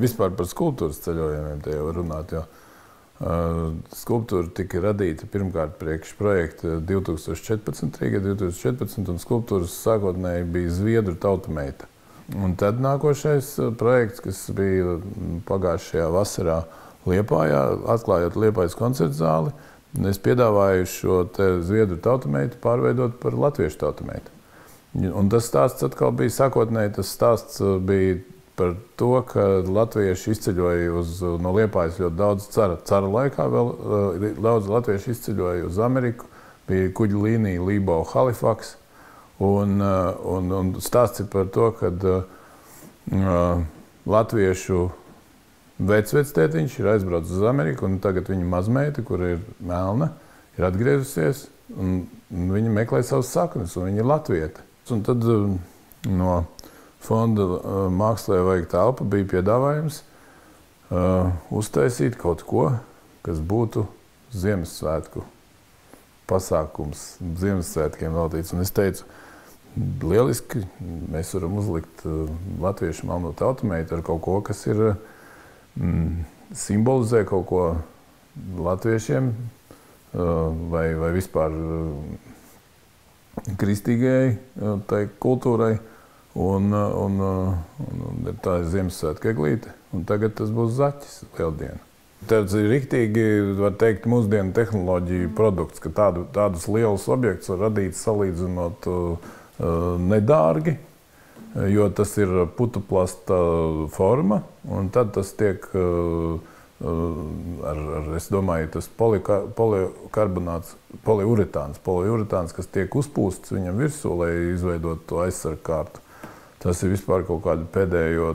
Vispār par skulptūras ceļojumiem te jau runāt. Jo. Uh, skulptūra tika radīta pirmkārt priekš projekta 2014. gada 2014. un skulptūras sākotnēji bija Zviedru tautumeita. Un tad nākošais projekts, kas bija pagājušajā vasarā Liepājā, atklājot Liepājas koncertu zāli, es piedāvāju šo Zviedru tautumeitu pārveidot par latviešu tautumeitu. Un tas stāsts atkal bija sākotnēji, tas stāsts bija par to, ka latvieši izceļoja uz, no Liepājas ļoti daudz cara. Cara laikā vēl uh, daudz latviešu izceļoja uz Ameriku. Bija kuģa līnija Lībo Halifax. Un, uh, un, un stāsts ir par to, ka uh, latviešu vecvectētiņš ir aizbraucis uz Ameriku, un tagad viņa mazmeita, kur ir melna, ir atgriezusies, un, viņa meklē savas saknes, un viņa ir latvieta. Un tad no fonda uh, mākslē vajag telpa, bija piedāvājums uh, uztaisīt kaut ko, kas būtu Ziemassvētku pasākums, Ziemassvētkiem veltīts. Un es teicu, lieliski, mēs varam uzlikt uh, latviešu melno tautumeitu ar kaut ko, kas ir mm, simbolizē kaut ko latviešiem uh, vai, vai vispār kristīgajai tai kultūrai. Un, un, un, un tā ir Ziemassvētku eglīte, un tagad tas būs zaķis lieldiena. Tas ir rīktīgi, var teikt, mūsdienu tehnoloģiju produkts, ka tādu, tādus lielus objektus var radīt salīdzinot uh, nedārgi, jo tas ir putuplasta forma, un tad tas tiek uh, ar, ar, es domāju, tas polikarbonāts, poliuretāns, poliuretāns, kas tiek uzpūsts viņam virsū, lai izveidotu to aizsargu kārtu. Tas ir vispār kaut kādu pēdējo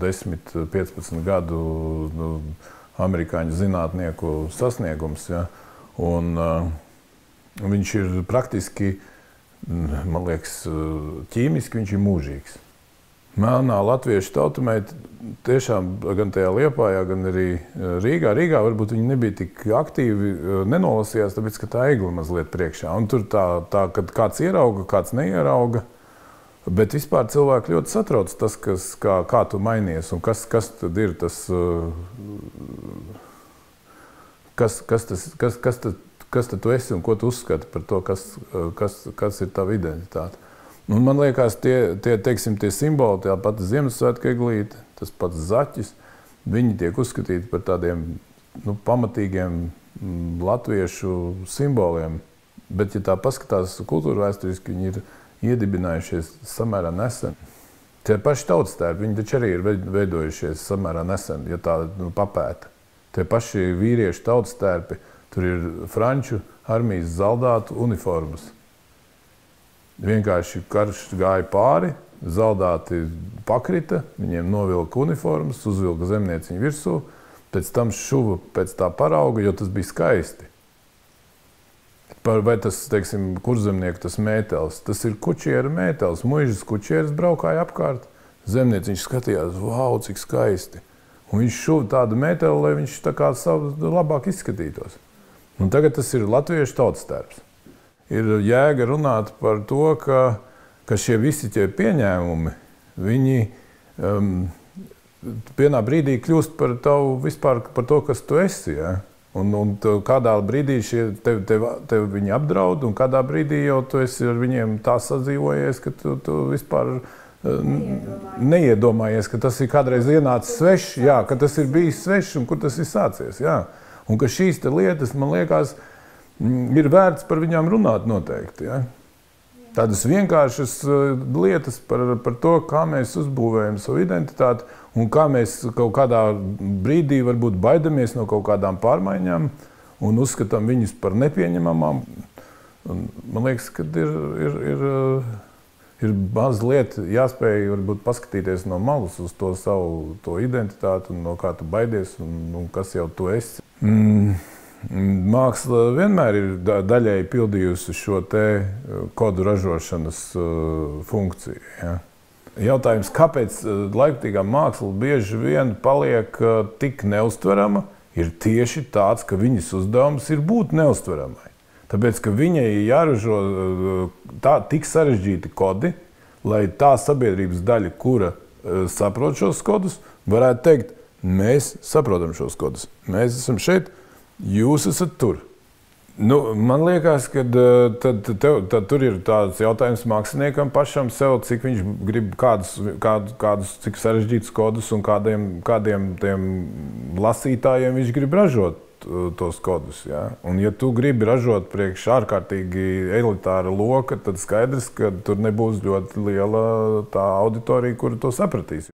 10, 15 gadu nu, amerikāņu zinātnieku sasniegums. Ja? Un, uh, viņš ir praktiski, man liekas, ķīmiski viņš ir mūžīgs. Melnā latviešu tautumēta tiešām gan tajā Liepājā, gan arī Rīgā. Rīgā varbūt viņi nebija tik aktīvi, nenolasījās, tāpēc, ka tā egla mazliet priekšā. Un tur tā, tā kad kāds ierauga, kāds neierauga, Bet vispār cilvēki ļoti satrauc tas, kas, kā, kā tu mainies un kas, kas tad ir tas, uh, kas, kas, tas, kas, kas, tad, kas tad tu esi un ko tu uzskati par to, kas, kas, kas ir tava identitāte. Un man liekas, tie, tie, teiksim, tie simboli, tā pati Ziemassvētku eglīte, tas pats zaķis, viņi tiek uzskatīti par tādiem nu, pamatīgiem mm, latviešu simboliem. Bet, ja tā paskatās kultūra vēsturiski, viņi ir iedibinājušies samērā nesen. Tie paši tautas tērpi, viņi taču arī ir veidojušies samērā nesen, ja tā nu, papēta. Tie paši vīriešu tautas tērpi, tur ir franču armijas zaldātu uniformas. Vienkārši karš gāja pāri, zaldāti pakrita, viņiem novilka uniformas, uzvilka zemnieciņu virsū, pēc tam šuva pēc tā parauga, jo tas bija skaisti. Par, vai tas, teiksim, kurzemnieku tas mētelis, tas ir kučiera mētelis. Mūžas kučieris braukāja apkārt. Zemnieks viņš skatījās, wow, cik skaisti. Un viņš šuva tādu mēteli, lai viņš tā kā savu labāk izskatītos. Un tagad tas ir latviešu tautas tērps. Ir jēga runāt par to, ka, ka šie visi tie pieņēmumi, viņi um, vienā brīdī kļūst par tavu vispār par to, kas tu esi. Ja? Un, un kādā brīdī šie tev, tev, tev viņi apdraud, un kādā brīdī jau tu esi ar viņiem tā sadzīvojies, ka tu, tu vispār neiedomājies. neiedomājies, ka tas ir kādreiz ienācis svešs, jā, ka tas ir bijis svešs un kur tas ir sācies. Jā. Un ka šīs lietas, man liekas, ir vērts par viņām runāt noteikti. Jā. Tādas vienkāršas lietas par, par to, kā mēs uzbūvējam savu identitāti un kā mēs kaut kādā brīdī varbūt baidamies no kaut kādām pārmaiņām un uzskatām viņus par nepieņemamām. Un man liekas, ka ir, ir, ir, ir mazliet jāspēj varbūt paskatīties no malas uz to savu to identitāti un no kā tu baidies un, un kas jau tu esi. Mm. Māksla vienmēr ir daļēji pildījusi šo te kodu ražošanas uh, funkciju. Ja? Jautājums, kāpēc eh, laikmatīgā māksla bieži vien paliek tik neustverama, ir tieši tāds, ka viņas uzdevums ir būt neustveramai. Tāpēc, ka viņai jāražo tā, tik sarežģīti kodi, lai tā sabiedrības daļa, kura saprot šos kodus, varētu teikt, Mēs saprotam šos kodus. Mēs esam šeit, jūs esat tur. Nu, man liekas, ka tad, tev, tad tur ir tāds jautājums māksliniekam pašam, sev, cik viņš grib, kādus, kādu, kādus cik sarežģītus kodus un kādiem, kādiem lasītājiem viņš grib ražot tos kodus. Ja? Un, ja tu gribi ražot priekš ārkārtīgi elitāra loka, tad skaidrs, ka tur nebūs ļoti liela tā auditorija, kura to sapratīs.